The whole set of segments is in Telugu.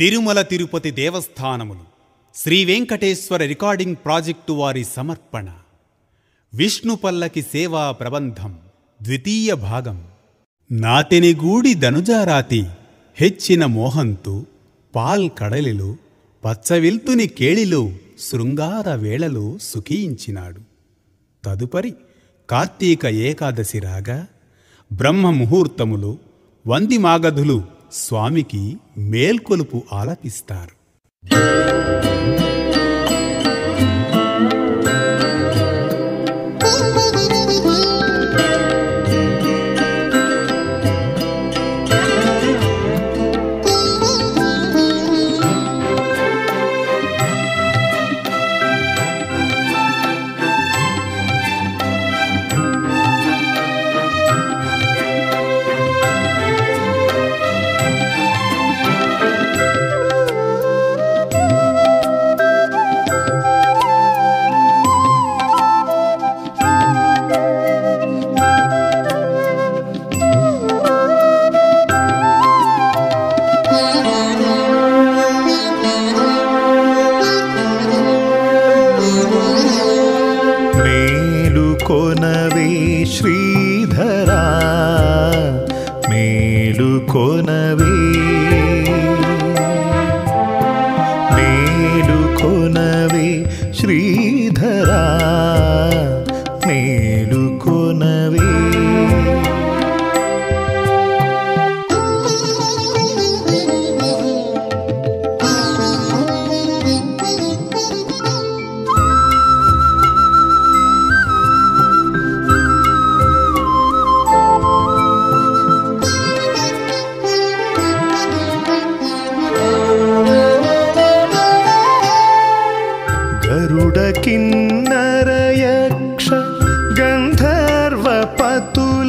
తిరుమల తిరుపతి దేవస్థానములు శ్రీ వెంకటేశ్వర రికార్డింగ్ ప్రాజెక్టు వారి సమర్పణ విష్ణు పల్లకి సేవా ప్రబంధం ద్వితీయ భాగం నాతెనిగూడి ధనుజారాతి హెచ్చిన మోహంతు పాల్ కడలిలో పచ్చవిల్తుని కేళిలో శృంగార వేళలో సుఖీయించినాడు. తదుపరి కార్తీక ఏకాదశి రాగా బ్రహ్మ ముహూర్తములు వంది మాగధులు స్వామికి మేల్కొలుపు ఆలపిస్తారు.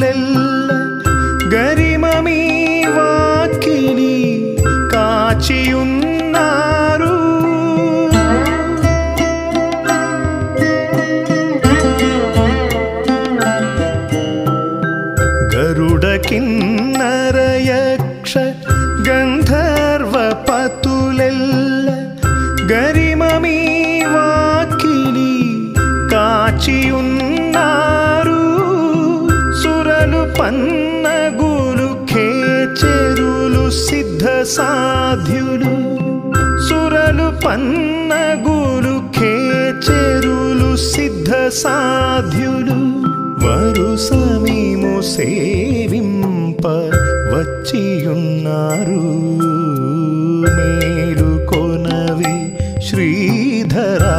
ചൊല്ലെല്ലാം సిద్ధ సాధ్యులు సురలు పన్నగులు ఖేచెరులు సిద్ధ సాధ్యులు. వరుసమేమో సేవింప వచ్చియున్నారు. మేలుకొనవి శ్రీధరా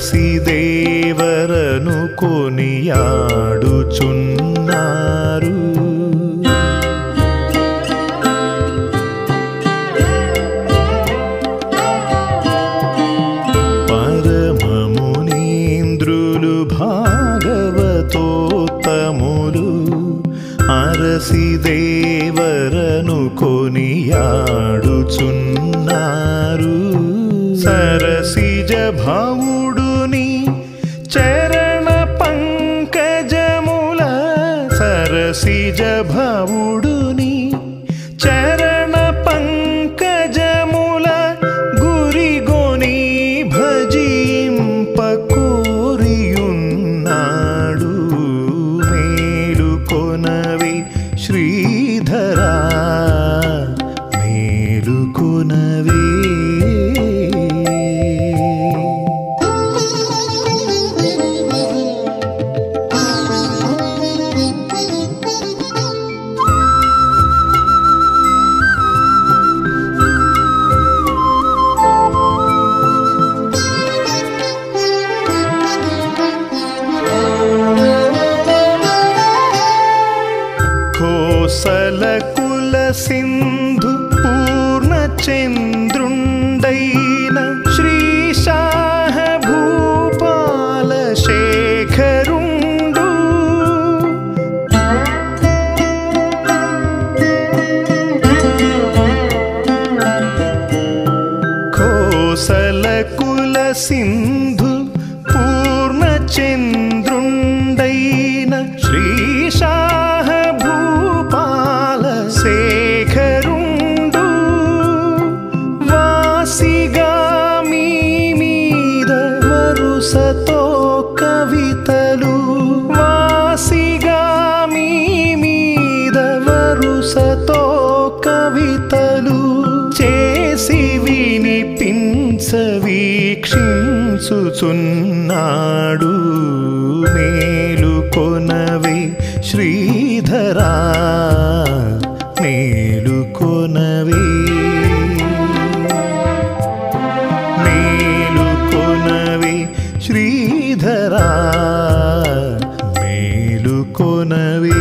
అరసి దేవరను కొనియాడుచున్నారు. పరమమునీంద్రులు భాగవతోత్తములు అరసి దేవరను కొనియాడుచున్నారు. సరసిజ భావు चरण पङ्कज मूल सरसि जुडुनी కుశలకుల సింధు పూర్ణచంద్రుండైన శ్రీశాహ భూపాల శేఖరుండు. కోసలకుల సింధు పూర్ణచంద్ర భూపాల శేఖరుండు వాసిగా మీ మీద వరుసతో కవితలు. వాసిగా మీ మీద వరుసతో కవితలు. చేసి వినిపించ వీక్షించుచున్నాడు మేలుకొనవే శ్రీధరా. శ్రీధరా మేలుకొనవే